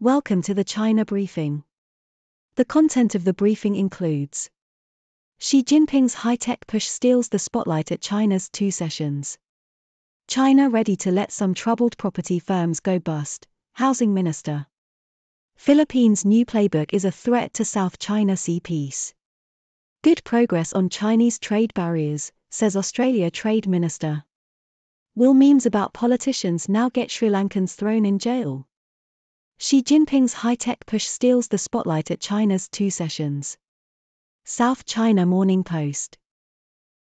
Welcome to the China briefing. The content of the briefing includes Xi Jinping's high tech push steals the spotlight at China's two sessions. China ready to let some troubled property firms go bust, Housing Minister. Philippines' new playbook is a threat to South China Sea peace. Good progress on Chinese trade barriers, says Australia Trade Minister. Will memes about politicians now get Sri Lankans thrown in jail? Xi Jinping's high-tech push steals the spotlight at China's two sessions. South China Morning Post.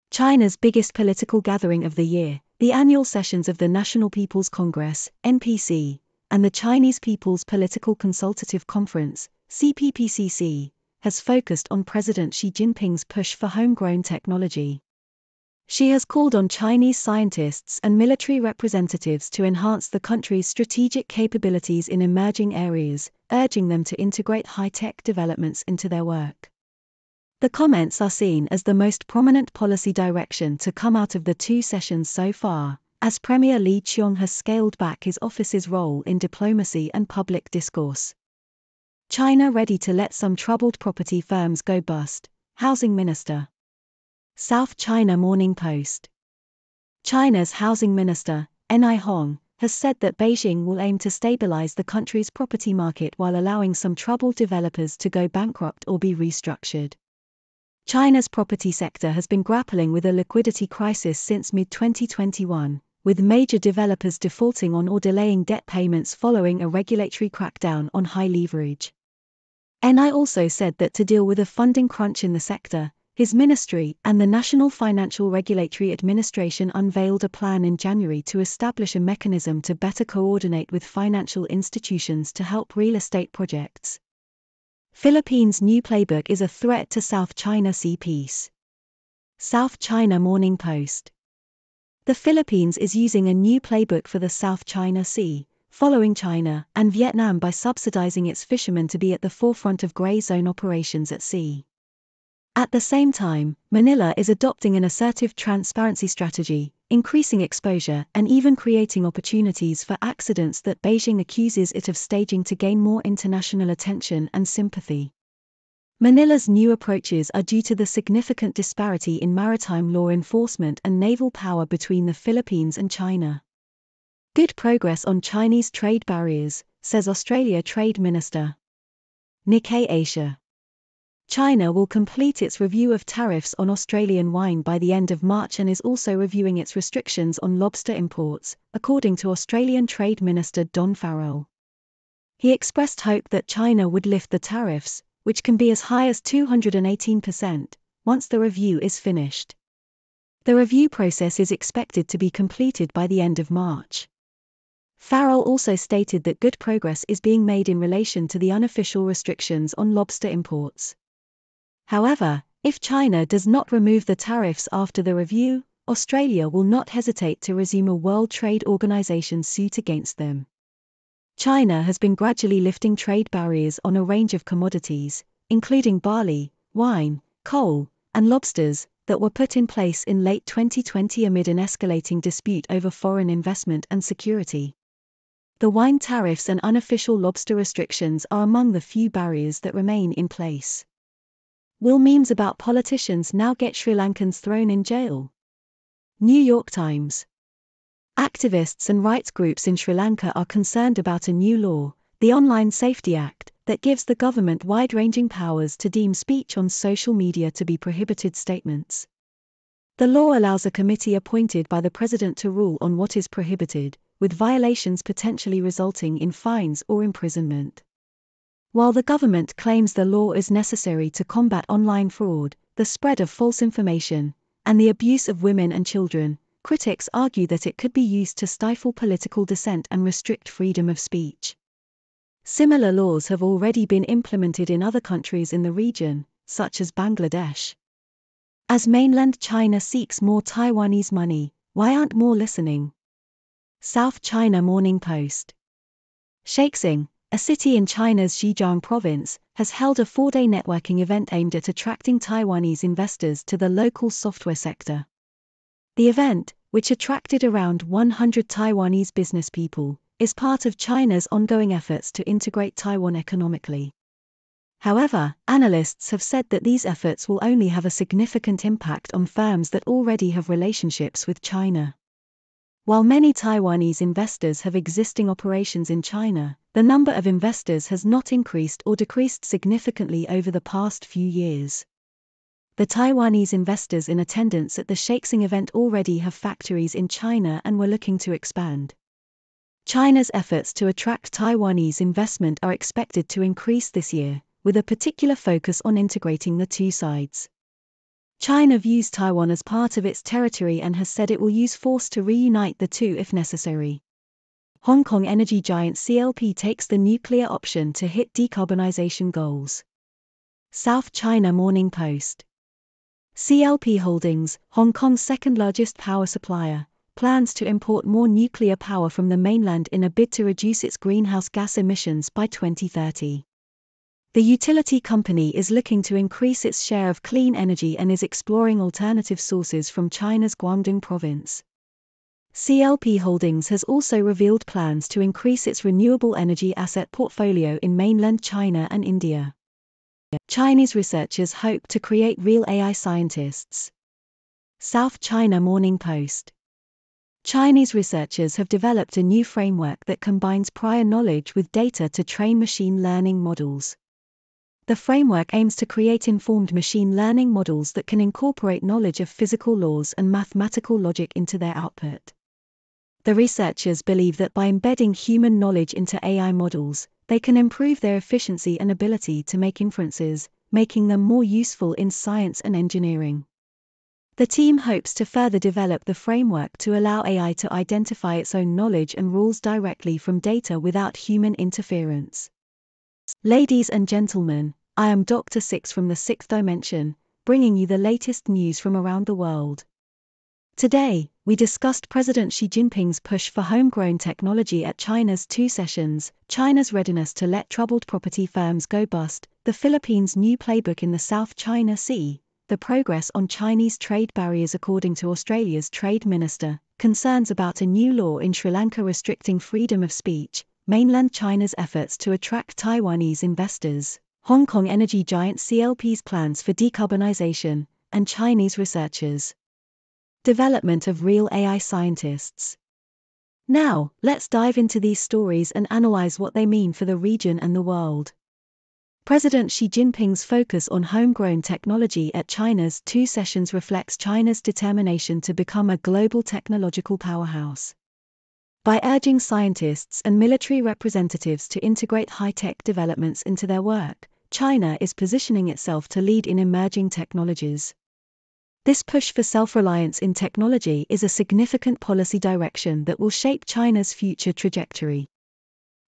China's biggest political gathering of the year, the annual sessions of the National People's Congress, NPC, and the Chinese People's Political Consultative Conference, CPPCC, has focused on President Xi Jinping's push for homegrown technology. Xi has called on Chinese scientists and military representatives to enhance the country's strategic capabilities in emerging areas, urging them to integrate high tech developments into their work. The comments are seen as the most prominent policy direction to come out of the two sessions so far, as Premier Li Qiang has scaled back his office's role in diplomacy and public discourse. China ready to let some troubled property firms go bust, Housing Minister. South China Morning Post. China's Housing Minister, Ni Hong, has said that Beijing will aim to stabilize the country's property market while allowing some troubled developers to go bankrupt or be restructured. China's property sector has been grappling with a liquidity crisis since mid 2021, with major developers defaulting on or delaying debt payments following a regulatory crackdown on high leverage. NI also said that to deal with a funding crunch in the sector, his ministry and the National Financial Regulatory Administration unveiled a plan in January to establish a mechanism to better coordinate with financial institutions to help real estate projects. Philippines' new playbook is a threat to South China Sea peace. South China Morning Post. The Philippines is using a new playbook for the South China Sea, following China and Vietnam by subsidizing its fishermen to be at the forefront of gray zone operations at sea. At the same time, Manila is adopting an assertive transparency strategy, increasing exposure and even creating opportunities for accidents that Beijing accuses it of staging to gain more international attention and sympathy. Manila's new approaches are due to the significant disparity in maritime law enforcement and naval power between the Philippines and China. Good progress on Chinese trade barriers, says Australia Trade Minister. Nikkei Asia. China will complete its review of tariffs on Australian wine by the end of March and is also reviewing its restrictions on lobster imports, according to Australian Trade Minister Don Farrell. He expressed hope that China would lift the tariffs, which can be as high as 218%, once the review is finished. The review process is expected to be completed by the end of March. Farrell also stated that good progress is being made in relation to the unofficial restrictions on lobster imports. However, if China does not remove the tariffs after the review, Australia will not hesitate to resume a World Trade Organization suit against them. China has been gradually lifting trade barriers on a range of commodities, including barley, wine, coal, and lobsters, that were put in place in late 2020 amid an escalating dispute over foreign investment and security. The wine tariffs and unofficial lobster restrictions are among the few barriers that remain in place. Will memes about politicians now get Sri Lankans thrown in jail? New York Times. Activists and rights groups in Sri Lanka are concerned about a new law, the Online Safety Act, that gives the government wide ranging powers to deem speech on social media to be prohibited statements. The law allows a committee appointed by the president to rule on what is prohibited, with violations potentially resulting in fines or imprisonment. While the government claims the law is necessary to combat online fraud, the spread of false information, and the abuse of women and children, critics argue that it could be used to stifle political dissent and restrict freedom of speech. Similar laws have already been implemented in other countries in the region, such as Bangladesh. As mainland China seeks more Taiwanese money, why aren't more listening? South China Morning Post. Shaoxing, a city in China's Zhejiang province, has held a four day networking event aimed at attracting Taiwanese investors to the local software sector. The event, which attracted around 100 Taiwanese business people, is part of China's ongoing efforts to integrate Taiwan economically. However, analysts have said that these efforts will only have a significant impact on firms that already have relationships with China. While many Taiwanese investors have existing operations in China, the number of investors has not increased or decreased significantly over the past few years. The Taiwanese investors in attendance at the Shaoxing event already have factories in China and were looking to expand. China's efforts to attract Taiwanese investment are expected to increase this year, with a particular focus on integrating the two sides. China views Taiwan as part of its territory and has said it will use force to reunite the two if necessary. Hong Kong energy giant CLP takes the nuclear option to hit decarbonization goals. South China Morning Post. CLP Holdings, Hong Kong's second largest power supplier, plans to import more nuclear power from the mainland in a bid to reduce its greenhouse gas emissions by 2030. The utility company is looking to increase its share of clean energy and is exploring alternative sources from China's Guangdong province. CLP Holdings has also revealed plans to increase its renewable energy asset portfolio in mainland China and India. Chinese researchers hope to create real AI scientists. South China Morning Post. Chinese researchers have developed a new framework that combines prior knowledge with data to train machine learning models. The framework aims to create informed machine learning models that can incorporate knowledge of physical laws and mathematical logic into their output. The researchers believe that by embedding human knowledge into AI models, they can improve their efficiency and ability to make inferences, making them more useful in science and engineering. The team hopes to further develop the framework to allow AI to identify its own knowledge and rules directly from data without human interference. Ladies and gentlemen, I am Dr. Six from the Sixth Dimension, bringing you the latest news from around the world. Today, we discussed President Xi Jinping's push for homegrown technology at China's two sessions, China's readiness to let troubled property firms go bust, the Philippines' new playbook in the South China Sea, the progress on Chinese trade barriers according to Australia's trade minister, concerns about a new law in Sri Lanka restricting freedom of speech, mainland China's efforts to attract Taiwanese investors, Hong Kong energy giant CLP's plans for decarbonization, and Chinese researchers. Development of real AI scientists. Now, let's dive into these stories and analyze what they mean for the region and the world. President Xi Jinping's focus on homegrown technology at China's two sessions reflects China's determination to become a global technological powerhouse by urging scientists and military representatives to integrate high tech developments into their work, China is positioning itself to lead in emerging technologies. This push for self reliance in technology is a significant policy direction that will shape China's future trajectory.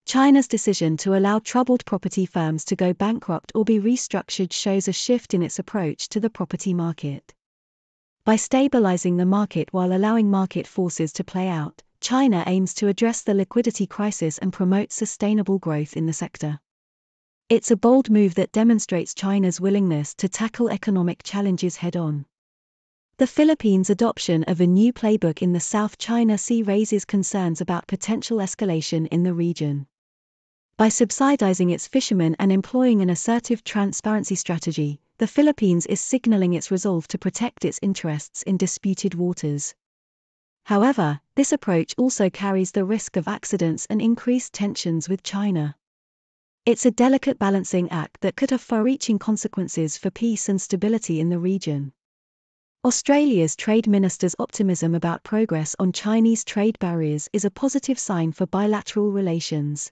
China's decision to allow troubled property firms to go bankrupt or be restructured shows a shift in its approach to the property market. By stabilizing the market while allowing market forces to play out, China aims to address the liquidity crisis and promote sustainable growth in the sector. It's a bold move that demonstrates China's willingness to tackle economic challenges head on. The Philippines' adoption of a new playbook in the South China Sea raises concerns about potential escalation in the region. By subsidizing its fishermen and employing an assertive transparency strategy, the Philippines is signaling its resolve to protect its interests in disputed waters. However, this approach also carries the risk of accidents and increased tensions with China. It's a delicate balancing act that could have far reaching consequences for peace and stability in the region. Australia's trade minister's optimism about progress on Chinese trade barriers is a positive sign for bilateral relations.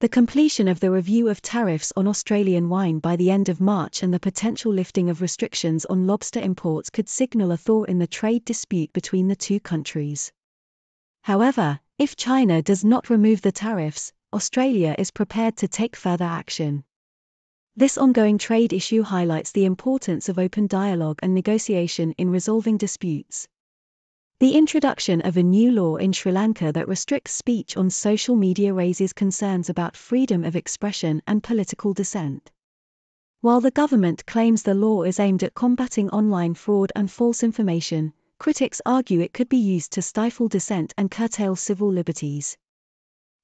The completion of the review of tariffs on Australian wine by the end of March and the potential lifting of restrictions on lobster imports could signal a thaw in the trade dispute between the two countries. However, if China does not remove the tariffs, Australia is prepared to take further action. This ongoing trade issue highlights the importance of open dialogue and negotiation in resolving disputes. The introduction of a new law in Sri Lanka that restricts speech on social media raises concerns about freedom of expression and political dissent. While the government claims the law is aimed at combating online fraud and false information, critics argue it could be used to stifle dissent and curtail civil liberties.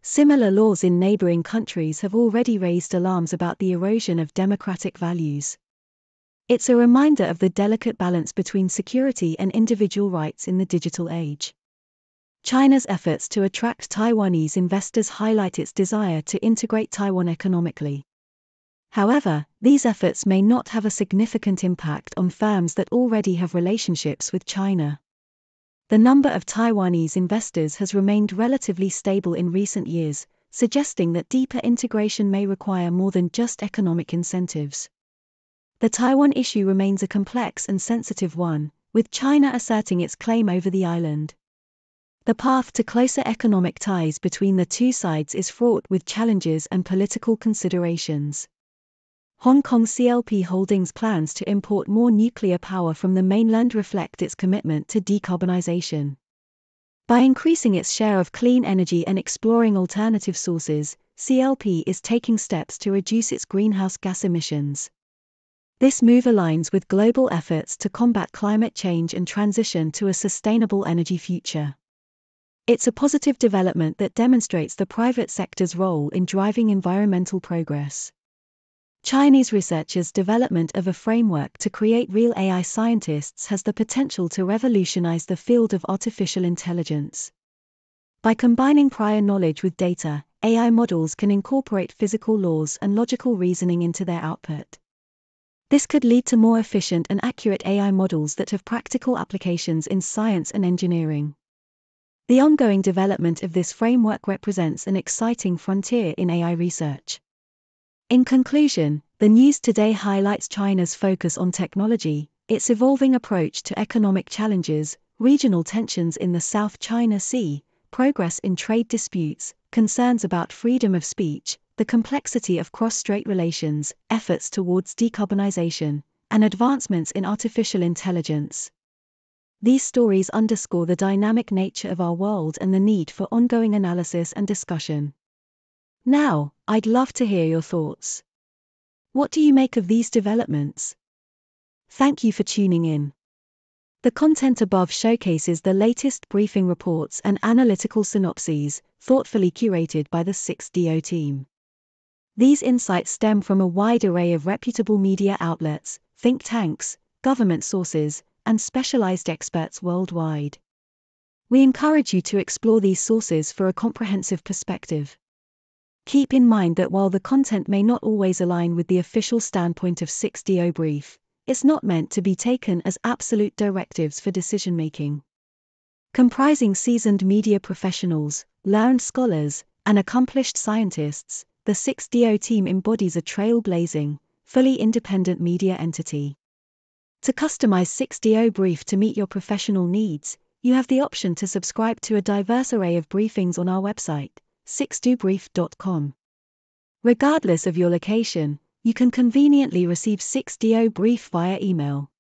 Similar laws in neighboring countries have already raised alarms about the erosion of democratic values. It's a reminder of the delicate balance between security and individual rights in the digital age. China's efforts to attract Taiwanese investors highlight its desire to integrate Taiwan economically. However, these efforts may not have a significant impact on firms that already have relationships with China. The number of Taiwanese investors has remained relatively stable in recent years, suggesting that deeper integration may require more than just economic incentives. The Taiwan issue remains a complex and sensitive one, with China asserting its claim over the island. The path to closer economic ties between the two sides is fraught with challenges and political considerations. Hong Kong CLP Holdings' plans to import more nuclear power from the mainland reflect its commitment to decarbonization. By increasing its share of clean energy and exploring alternative sources, CLP is taking steps to reduce its greenhouse gas emissions. This move aligns with global efforts to combat climate change and transition to a sustainable energy future. It's a positive development that demonstrates the private sector's role in driving environmental progress. Chinese researchers' development of a framework to create real AI scientists has the potential to revolutionize the field of artificial intelligence. By combining prior knowledge with data, AI models can incorporate physical laws and logical reasoning into their output. This could lead to more efficient and accurate AI models that have practical applications in science and engineering. The ongoing development of this framework represents an exciting frontier in AI research. In conclusion, the news today highlights China's focus on technology, its evolving approach to economic challenges, regional tensions in the South China Sea, progress in trade disputes, concerns about freedom of speech, the complexity of cross strait relations, efforts towards decarbonization, and advancements in artificial intelligence. These stories underscore the dynamic nature of our world and the need for ongoing analysis and discussion. Now, I'd love to hear your thoughts. What do you make of these developments? Thank you for tuning in. The content above showcases the latest briefing reports and analytical synopses, thoughtfully curated by the 6DO team. These insights stem from a wide array of reputable media outlets, think tanks, government sources, and specialized experts worldwide. We encourage you to explore these sources for a comprehensive perspective. Keep in mind that while the content may not always align with the official standpoint of 6DO Brief, it's not meant to be taken as absolute directives for decision making. Comprising seasoned media professionals, learned scholars, and accomplished scientists, the 6DO team embodies a trailblazing, fully independent media entity. To customize 6DO Brief to meet your professional needs, you have the option to subscribe to a diverse array of briefings on our website 6dobrief.com. Regardless of your location, you can conveniently receive 6DO Brief via email.